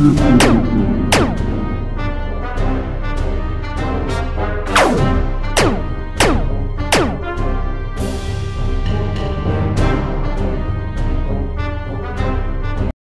嗯。嗯嗯嗯